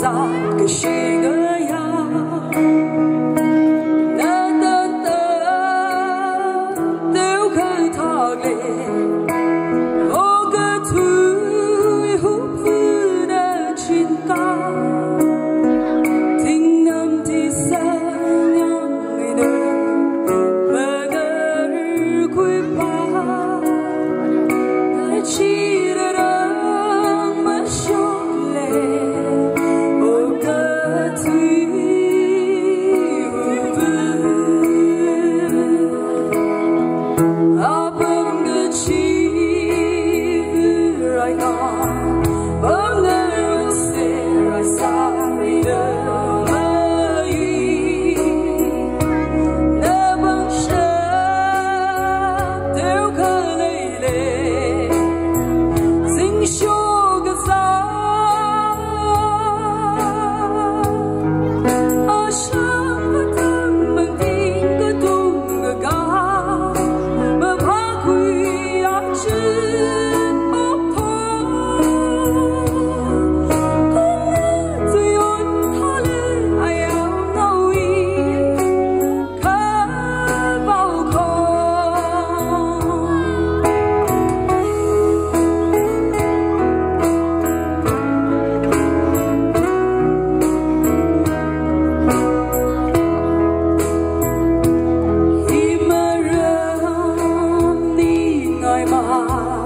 咋个是个样？等等等，丢开拖累。heart.